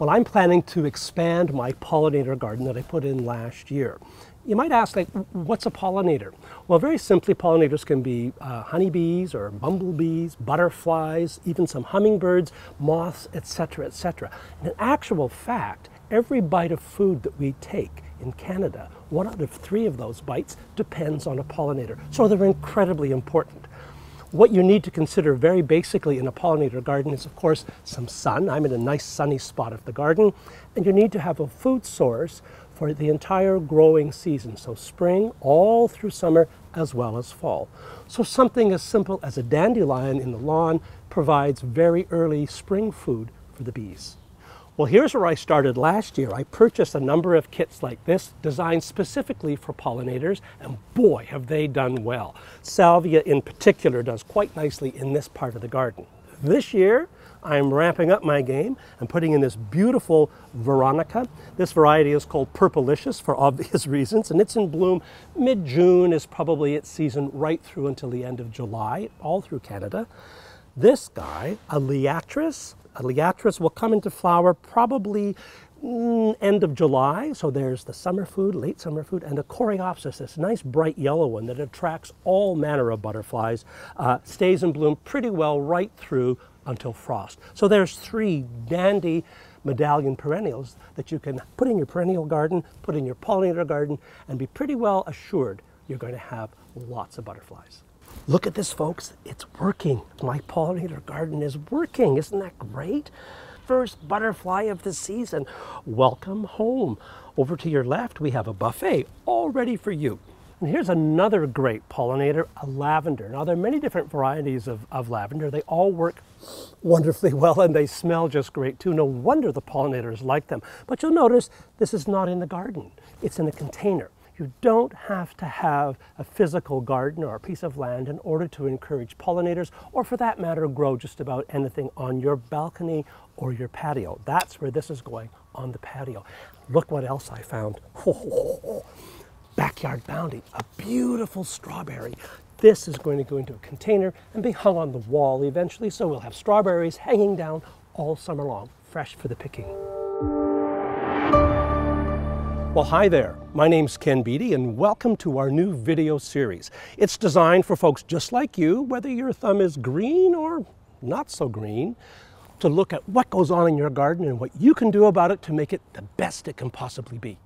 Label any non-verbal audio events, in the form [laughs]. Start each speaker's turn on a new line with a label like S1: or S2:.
S1: Well, I'm planning to expand my pollinator garden that I put in last year. You might ask, like, what's a pollinator? Well, very simply, pollinators can be uh, honeybees or bumblebees, butterflies, even some hummingbirds, moths, etc., etc. In actual fact, every bite of food that we take in Canada, one out of three of those bites depends on a pollinator. So they're incredibly important. What you need to consider very basically in a pollinator garden is, of course, some sun. I'm in a nice sunny spot of the garden. And you need to have a food source for the entire growing season. So spring all through summer as well as fall. So something as simple as a dandelion in the lawn provides very early spring food for the bees. Well, here's where I started last year. I purchased a number of kits like this, designed specifically for pollinators, and boy, have they done well. Salvia in particular does quite nicely in this part of the garden. This year, I'm ramping up my game and putting in this beautiful Veronica. This variety is called Purplicious for [laughs] obvious reasons, and it's in bloom mid-June is probably its season right through until the end of July, all through Canada. This guy, a Liatris, Liatris will come into flower probably mm, end of July. So there's the summer food, late summer food, and the Coreopsis, this nice bright yellow one that attracts all manner of butterflies, uh, stays in bloom pretty well right through until frost. So there's three dandy medallion perennials that you can put in your perennial garden, put in your pollinator garden, and be pretty well assured you're going to have lots of butterflies. Look at this, folks. It's working. My pollinator garden is working. Isn't that great? First butterfly of the season. Welcome home. Over to your left, we have a buffet all ready for you. And here's another great pollinator, a lavender. Now, there are many different varieties of, of lavender. They all work wonderfully [laughs] well and they smell just great too. No wonder the pollinators like them. But you'll notice this is not in the garden. It's in a container. You don't have to have a physical garden or a piece of land in order to encourage pollinators, or for that matter, grow just about anything on your balcony or your patio. That's where this is going, on the patio. Look what else I found. [laughs] Backyard Bounty, a beautiful strawberry. This is going to go into a container and be hung on the wall eventually, so we'll have strawberries hanging down all summer long, fresh for the picking. Well, hi there. My name's Ken Beattie, and welcome to our new video series. It's designed for folks just like you, whether your thumb is green or not so green, to look at what goes on in your garden and what you can do about it to make it the best it can possibly be.